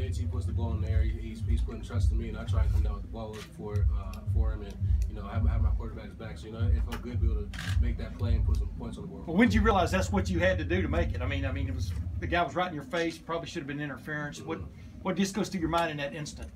JT puts the ball in the air, he's, he's putting trust in me, and I try and come down with the ball for uh, for him, and you know have, have my quarterback's back. So you know it felt good to be able to make that play and put some points on the board. Well, when did you realize that's what you had to do to make it? I mean, I mean, it was the guy was right in your face. Probably should have been interference. Mm-hmm. What what just goes through your mind in that instant?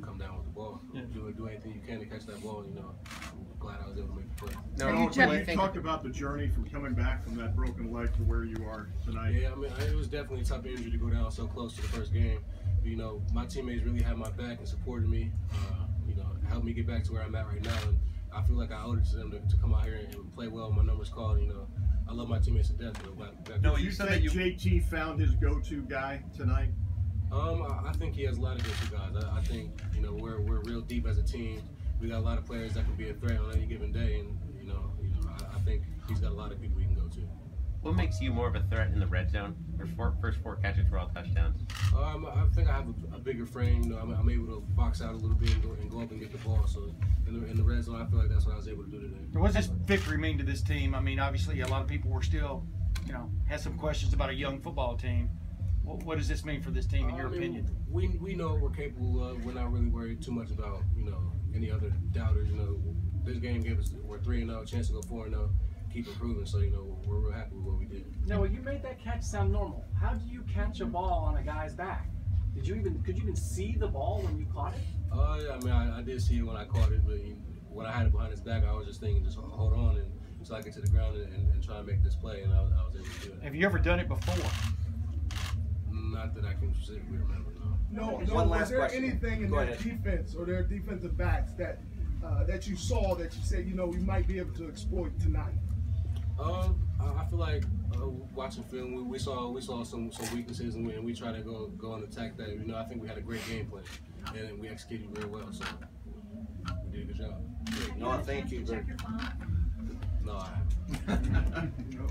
Come down with the ball, Yeah. do do anything you can to catch that ball. You know, I'm glad I was able to make the play. Now, And you, you you talked about the journey from coming back from that broken leg to where you are tonight. Yeah, I mean, it was definitely a tough injury to go down so close to the first game. But, you know, my teammates really had my back and supported me. Uh, you know, helped me get back to where I'm at right now, and I feel like I owed it to them to, to come out here and play well. My numbers called. You know, I love my teammates to death. You know, back, back No, you you said think that you- JT found his go-to guy tonight? I, I think he has a lot of good guys. I, I think you know we're we're real deep as a team. We got a lot of players that can be a threat on any given day, and you know, you know, I, I think he's got a lot of people we can go to. What makes you more of a threat in the red zone? First four, first four catches were all touchdowns. Um, I think I have a, a bigger frame. You know, I'm, I'm able to box out a little bit and go, and go up and get the ball. So in the, in the red zone, I feel like that's what I was able to do today. What does this victory mean to this team? I mean, obviously, a lot of people were still, you know, had some questions about a young football team. What, what does this mean for this team, in your I mean, opinion? We we know what we're capable of. We're not really worried too much about you know any other doubters. You know, this game gave us we're three and zero, chance to go four and zero, keep improving. So you know we're real happy with what we did. Noah, you made that catch sound normal. How do you catch a ball on a guy's back? Did you even could you even see the ball when you caught it? Uh, yeah, I mean, I, I did see it when I caught it, but you when I had it behind his back, I was just thinking, just hold on and so I get to the ground and, and, and try and make this play, and I, I was able to do it. Have you ever done it before? Not that I can specifically remember. No. No, Okay, no. one was there question. anything in Go their ahead. defense or their defensive backs that uh, that you saw that you said, you know, we might be able to exploit tonight? Um, I I feel like uh, watching film, we, we saw we saw some, some weaknesses, and we, and we try to go go and attack that. You know, I think we had a great game plan, and we executed very well. So we did a good job. No, thank you. very- No, I haven't. You know?